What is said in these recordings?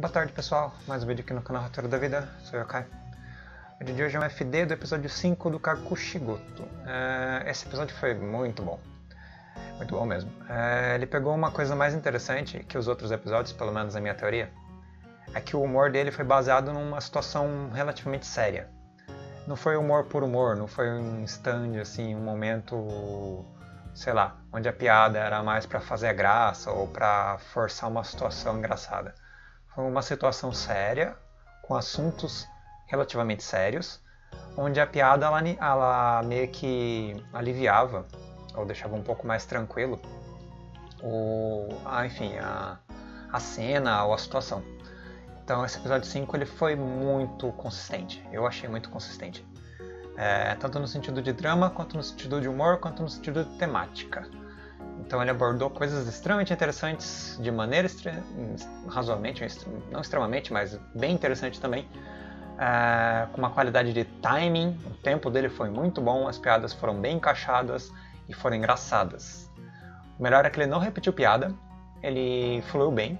Boa tarde pessoal, mais um vídeo aqui no canal Roteiro da Vida, sou eu, Kai. O vídeo de hoje é um FD do episódio 5 do Kakushigoto. É, esse episódio foi muito bom, muito bom mesmo. É, ele pegou uma coisa mais interessante que os outros episódios, pelo menos na minha teoria, é que o humor dele foi baseado numa situação relativamente séria. Não foi humor por humor, não foi um stand, assim, um momento sei lá, onde a piada era mais para fazer graça ou para forçar uma situação engraçada. Foi uma situação séria, com assuntos relativamente sérios, onde a piada ela, ela meio que aliviava ou deixava um pouco mais tranquilo o, a, enfim, a, a cena ou a situação. Então esse episódio 5 ele foi muito consistente, eu achei muito consistente é, tanto no sentido de drama, quanto no sentido de humor, quanto no sentido de temática. Então ele abordou coisas extremamente interessantes de maneira razoavelmente, não extremamente, mas bem interessante também, é, com uma qualidade de timing. O tempo dele foi muito bom, as piadas foram bem encaixadas e foram engraçadas. O melhor é que ele não repetiu piada, ele fluiu bem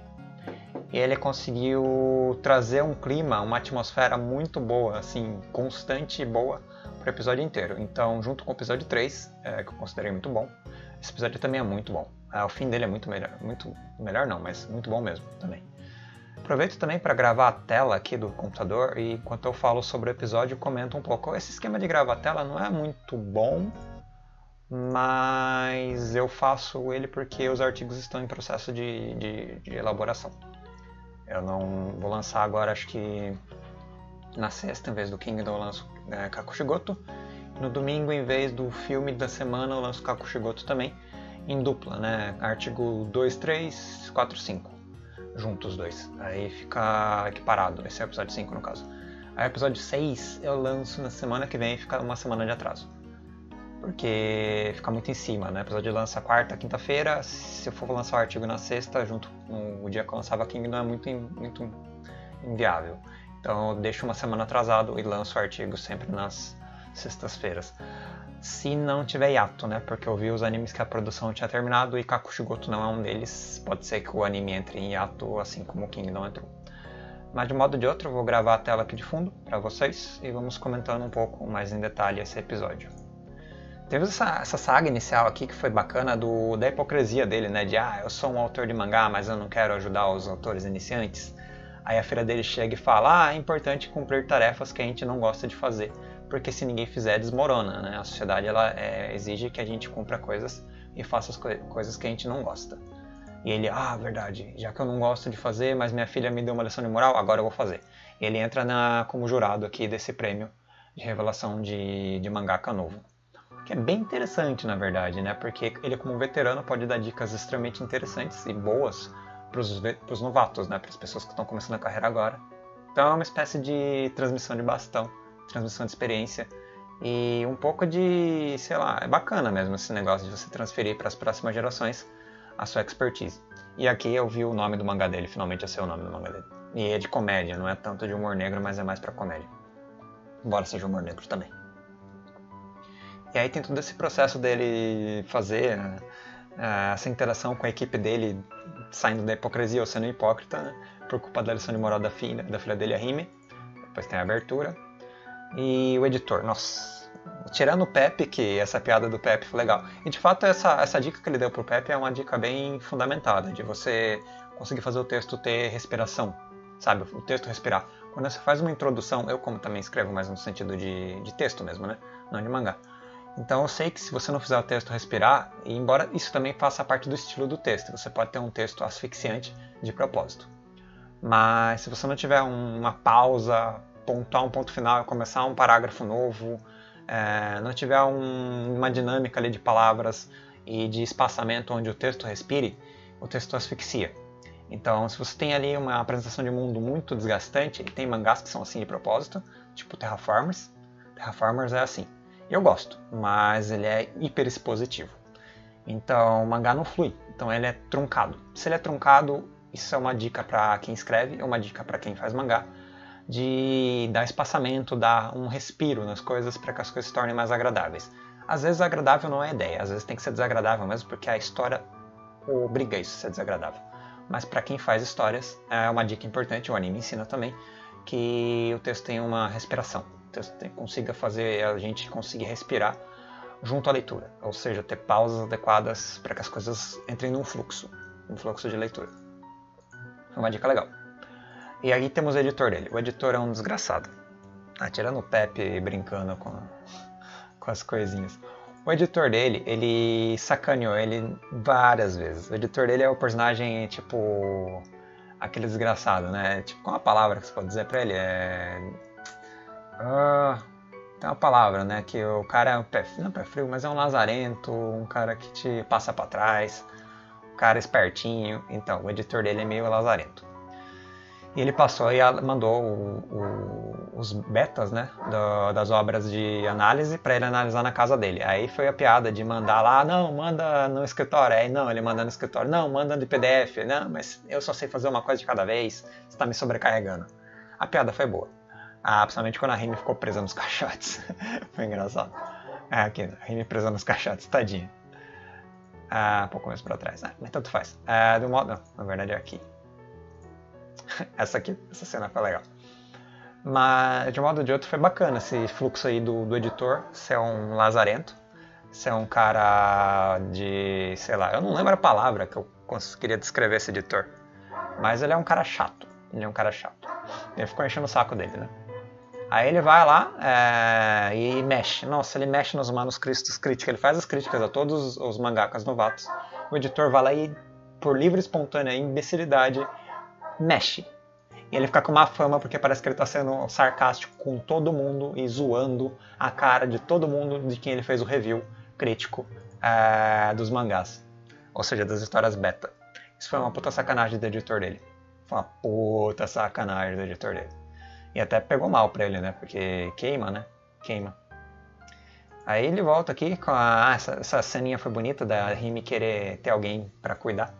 e ele conseguiu trazer um clima, uma atmosfera muito boa, assim, constante e boa para o episódio inteiro. Então, junto com o episódio 3, é, que eu considerei muito bom, esse episódio também é muito bom. É, o fim dele é muito melhor, muito melhor não, mas muito bom mesmo também. Aproveito também para gravar a tela aqui do computador e enquanto eu falo sobre o episódio, comento um pouco. Esse esquema de gravar a tela não é muito bom, mas eu faço ele porque os artigos estão em processo de, de, de elaboração. Eu não vou lançar agora, acho que na sexta, em vez do Kingdom, eu lanço é, Kakushigoto. No domingo, em vez do filme da semana, eu lanço Kakushigoto também, em dupla, né? Artigo 2, 3, 4, 5. Juntos os dois. Aí fica equiparado. Esse é o episódio 5, no caso. Aí, episódio 6 eu lanço na semana que vem e fica uma semana de atraso. Porque fica muito em cima, né? O episódio lança quarta, quinta-feira. Se eu for lançar o artigo na sexta, junto com o dia que eu lançava Kingdom, é muito, muito inviável. Então eu deixo uma semana atrasado e lanço o artigo sempre nas sextas-feiras. Se não tiver hiato, né? Porque eu vi os animes que a produção tinha terminado e Kakushigoto não é um deles. Pode ser que o anime entre em hiato, assim como o Kingdom entrou. Mas de modo ou de outro, eu vou gravar a tela aqui de fundo para vocês e vamos comentando um pouco mais em detalhe esse episódio. Teve essa, essa saga inicial aqui que foi bacana do, da hipocrisia dele, né? De ah, eu sou um autor de mangá, mas eu não quero ajudar os autores iniciantes. Aí a filha dele chega e fala: Ah, é importante cumprir tarefas que a gente não gosta de fazer, porque se ninguém fizer, desmorona. Né? A sociedade ela é, exige que a gente cumpra coisas e faça as co coisas que a gente não gosta. E ele: Ah, verdade, já que eu não gosto de fazer, mas minha filha me deu uma lição de moral, agora eu vou fazer. Ele entra na, como jurado aqui desse prêmio de revelação de, de mangaka novo. Que é bem interessante, na verdade, né? Porque ele, como veterano, pode dar dicas extremamente interessantes e boas para os novatos, né, para as pessoas que estão começando a carreira agora. Então é uma espécie de transmissão de bastão, transmissão de experiência e um pouco de, sei lá, é bacana mesmo esse negócio de você transferir para as próximas gerações a sua expertise. E aqui eu vi o nome do mangá dele, finalmente eu sei o nome do mangá dele. E é de comédia, não é tanto de humor negro, mas é mais para comédia. Embora seja humor negro também. E aí tem todo esse processo dele fazer né, essa interação com a equipe dele saindo da hipocrisia ou sendo hipócrita, né? por culpa da lição de moral da filha, da filha dele, a Rime. Depois tem a abertura. E o editor, nossa. Tirando o Pepe, que essa piada do Pepe foi legal. E de fato, essa, essa dica que ele deu pro Pepe é uma dica bem fundamentada, de você conseguir fazer o texto ter respiração, sabe? O texto respirar. Quando você faz uma introdução, eu como também escrevo mais no sentido de, de texto mesmo, né? Não de mangá. Então eu sei que se você não fizer o texto respirar, e embora isso também faça parte do estilo do texto, você pode ter um texto asfixiante de propósito. Mas se você não tiver uma pausa, pontuar um ponto final começar um parágrafo novo, é, não tiver um, uma dinâmica ali de palavras e de espaçamento onde o texto respire, o texto asfixia. Então, se você tem ali uma apresentação de mundo muito desgastante, tem mangás que são assim de propósito, tipo Terraformers, Terraformers é assim. Eu gosto, mas ele é hiper expositivo. Então o mangá não flui, então ele é truncado. Se ele é truncado, isso é uma dica para quem escreve, é uma dica para quem faz mangá, de dar espaçamento, dar um respiro nas coisas para que as coisas se tornem mais agradáveis. Às vezes agradável não é ideia, às vezes tem que ser desagradável mesmo, porque a história obriga isso a ser desagradável. mas para quem faz histórias é uma dica importante, o anime ensina também, que o texto tem uma respiração. O texto tem, consiga fazer a gente conseguir respirar junto à leitura, ou seja, ter pausas adequadas para que as coisas entrem num fluxo, um fluxo de leitura. É uma dica legal. E aí temos o editor dele. O editor é um desgraçado. Ah, tirando o Pepe brincando com, com as coisinhas. O editor dele, ele sacaneou ele várias vezes. O editor dele é o personagem, tipo. aquele desgraçado, né? Tipo, qual a palavra que você pode dizer pra ele? É. Uh, tem uma palavra, né? Que o cara é um pé, não é pé frio, mas é um lazarento, um cara que te passa para trás, um cara espertinho. Então, o editor dele é meio lazarento. E ele passou e mandou o, o, os betas né, do, das obras de análise para ele analisar na casa dele. Aí foi a piada de mandar lá, não, manda no escritório. Aí não, ele manda no escritório, não, manda de PDF. Não, mas eu só sei fazer uma coisa de cada vez, você está me sobrecarregando. A piada foi boa. Ah, principalmente quando a Rime ficou presa nos caixotes. foi engraçado. É, aqui, a Rime presa nos caixotes, tadinha. Ah, um pouco mais para trás, ah, mas tanto faz. Ah, do modo, não, na verdade é aqui. essa aqui, essa cena foi legal. Mas de um modo ou de outro foi bacana esse fluxo aí do, do editor, ser um lazarento, ser um cara de, sei lá, eu não lembro a palavra que eu queria descrever esse editor, mas ele é um cara chato, ele é um cara chato. Ele ficou enchendo o saco dele, né? Aí ele vai lá é, e mexe. Nossa, ele mexe nos manuscritos críticos. Ele faz as críticas a todos os mangakas novatos. O editor vai lá e, por livre e espontânea imbecilidade, mexe. E ele fica com uma fama porque parece que ele está sendo sarcástico com todo mundo e zoando a cara de todo mundo de quem ele fez o review crítico é, dos mangás. Ou seja, das histórias beta. Isso foi uma puta sacanagem do editor dele. Foi uma puta sacanagem do editor dele. E até pegou mal pra ele, né? Porque queima, né? Queima. Aí ele volta aqui com a. Ah, essa, essa ceninha foi bonita da Rime querer ter alguém para cuidar.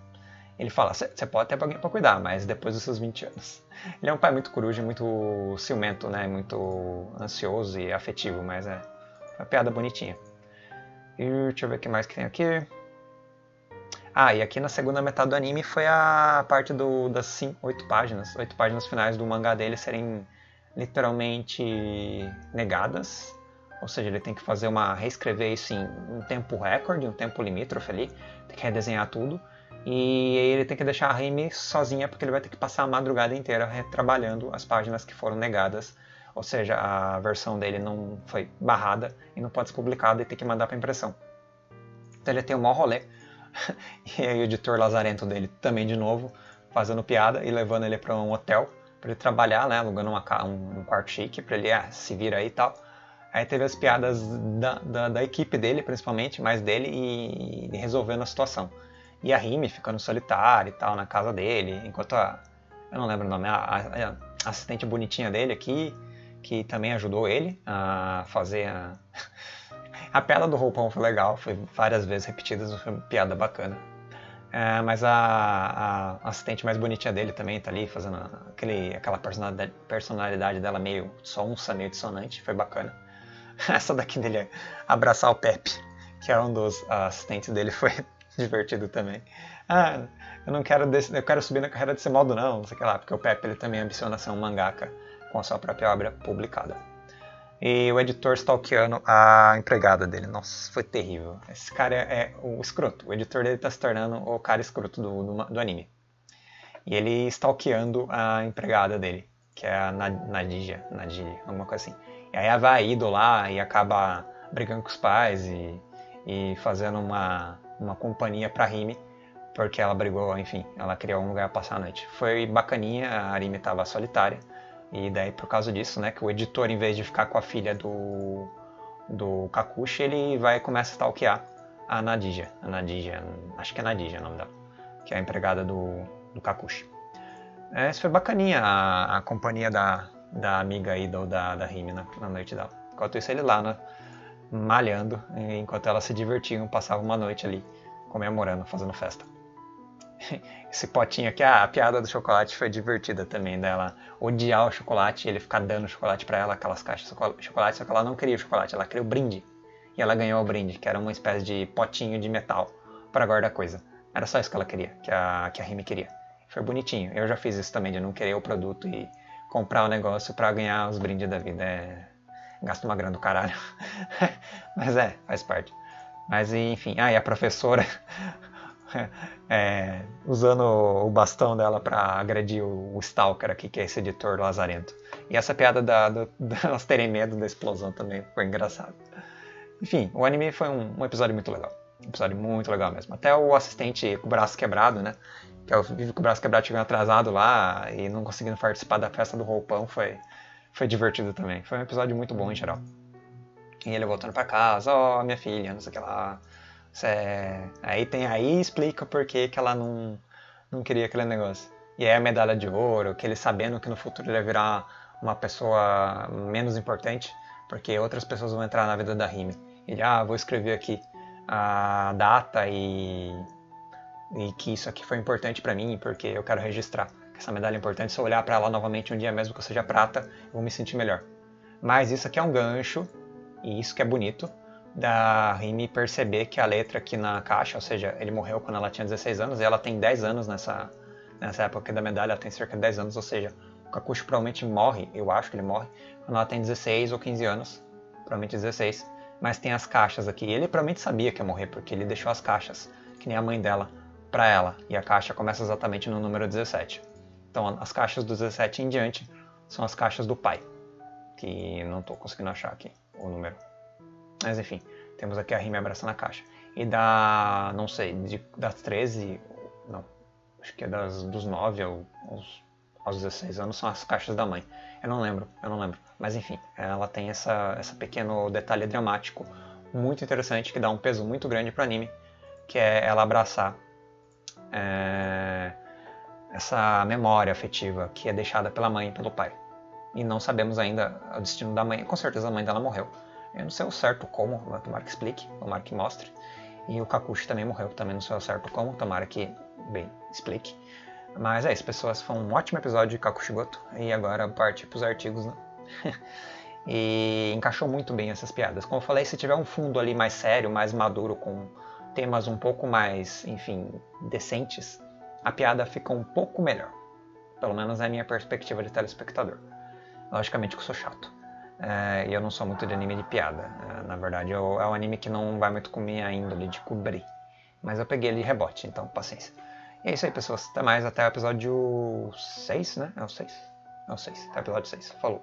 Ele fala, você pode ter alguém para cuidar, mas depois dos seus 20 anos. Ele é um pai muito coruja, muito ciumento, né? Muito ansioso e afetivo, mas é uma piada bonitinha. E deixa eu ver o que mais que tem aqui. Ah, e aqui na segunda metade do anime foi a parte do, das cinco, oito páginas, oito páginas finais do mangá dele serem literalmente negadas. Ou seja, ele tem que fazer uma reescrever isso em um tempo recorde, um tempo limítrofe ali, tem que redesenhar tudo. E ele tem que deixar a Remy sozinha porque ele vai ter que passar a madrugada inteira retrabalhando as páginas que foram negadas. Ou seja, a versão dele não foi barrada e não pode ser publicada e tem que mandar para impressão. Então ele tem um maior rolê. e aí o editor lazarento dele também de novo, fazendo piada e levando ele para um hotel para ele trabalhar, né, alugando uma, um, quarto chique para ele ah, se vir aí e tal. Aí teve as piadas da, da, da, equipe dele, principalmente, mais dele, e, e resolvendo a situação. E a Rime ficando solitária e tal na casa dele, enquanto a. Eu não lembro o nome, a, a, a assistente bonitinha dele aqui, que também ajudou ele a fazer a. a piada do roupão foi legal, foi várias vezes repetida, foi uma piada bacana. É, mas a, a, assistente mais bonitinha dele também tá ali fazendo aquele, aquela personalidade, personalidade dela meio sonsa, meio dissonante, foi bacana. Essa daqui dele abraçar o Pepe, que é um dos assistentes dele, foi divertido também. Ah, eu não quero, desse, eu quero subir na carreira desse modo não, não sei que lá, porque o Pepe ele também ambiciona ser um mangaka com a sua própria obra publicada. E o editor stalkeando a empregada dele. Nossa, foi terrível. Esse cara é, é o escroto. O editor dele tá se tornando o cara escroto do, do, do anime. E ele stalkeando a empregada dele, que é a Nadija, Nadija, alguma coisa assim. E aí vai ido lá e acaba brigando com os pais e, e fazendo uma, uma companhia para Rime, porque ela brigou, enfim, ela criou um lugar para passar a noite. Foi bacaninha, a Rime estava solitária, e daí por causa disso, né, que o editor, em vez de ficar com a filha do, do Kakushi, ele vai começa a stalkear a Nadija, a Nadija, acho que é Nadija o nome dela, que é a empregada do, do Kakushi. É, isso foi bacaninha, a, a companhia da, da amiga idol da, da Rime na, na noite dela. Enquanto isso ele lá, né, malhando, enquanto elas se divertiam, passavam uma noite ali comemorando, fazendo festa. Esse potinho aqui, a piada do chocolate foi divertida também, dela odiar o chocolate e ele ficar dando chocolate para ela, aquelas caixas de chocolate, só que ela não queria o chocolate, ela queria o brinde. E ela ganhou o brinde, que era uma espécie de potinho de metal para guardar coisa. Era só isso que ela queria, que a, que a Remy queria. foi bonitinho. Eu já fiz isso também, de não querer o produto e comprar o negócio para ganhar os brindes da vida. É... Gasto uma grana do caralho. Mas é, faz parte. Mas enfim, ah, e a professora é, usando o bastão dela para agredir o, Stalker aqui, que é esse editor lazarento. E essa piada da, delas terem medo da explosão também foi engraçado. Enfim, o anime foi um, um, episódio muito legal. Um episódio muito legal mesmo. Até o assistente com o braço quebrado, né? Que eu vivo com o braço quebrado, chegando atrasado lá e não conseguindo participar da festa do roupão, foi, foi divertido também. Foi um episódio muito bom em geral. E ele voltando para casa, ó, oh, minha filha, não sei o que lá. É... Aí tem aí explica por que, que ela não, não queria aquele negócio. E aí a medalha de ouro, que ele sabendo que no futuro ele ia virar uma pessoa menos importante, porque outras pessoas vão entrar na vida da Rime. Ele, ah, vou escrever aqui a data e, e que isso aqui foi importante para mim, porque eu quero registrar essa medalha é importante. Se eu olhar para ela novamente um dia mesmo que eu seja prata, eu vou me sentir melhor. Mas isso aqui é um gancho, e isso que é bonito, da Rimi perceber que a letra aqui na caixa, ou seja, ele morreu quando ela tinha 16 anos e ela tem 10 anos nessa, nessa época da medalha, ela tem cerca de 10 anos, ou seja, o Kakushi provavelmente morre, eu acho que ele morre, quando ela tem 16 ou 15 anos, provavelmente 16, mas tem as caixas aqui. Ele provavelmente sabia que ia morrer, porque ele deixou as caixas, que nem a mãe dela, para ela, e a caixa começa exatamente no número 17. Então as caixas do 17 em diante são as caixas do pai, que não estou conseguindo achar aqui o número. Mas enfim, temos aqui a Rime abraçando a caixa. E da, não sei, de, das 13, não, acho que é das, dos 9 aos, aos 16 anos são as caixas da mãe. Eu não lembro, eu não lembro. Mas enfim, ela tem essa, essa pequeno detalhe dramático muito interessante que dá um peso muito grande para o anime, que é ela abraçar é, essa memória afetiva que é deixada pela mãe e pelo pai. E não sabemos ainda o destino da mãe, com certeza a mãe dela morreu. Eu não sei o certo como, tomara que explique, tomara que mostre. E o Kakushi também morreu, também não sei o certo como, tomara que, bem, explique. Mas é isso, pessoas, foi um ótimo episódio de Kakushi Goto. E agora parte para os artigos, né? e encaixou muito bem essas piadas. Como eu falei, se tiver um fundo ali mais sério, mais maduro, com temas um pouco mais, enfim, decentes, a piada fica um pouco melhor. Pelo menos é a minha perspectiva de telespectador. Logicamente que eu sou chato. É, e eu não sou muito de anime de piada. É, na verdade, eu, é um anime que não vai muito com minha índole de cobrir. Mas eu peguei ele de rebote, então paciência. E é isso aí, pessoas. Até mais, até o episódio 6, né? É o 6? É o 6, até o episódio 6. Falou.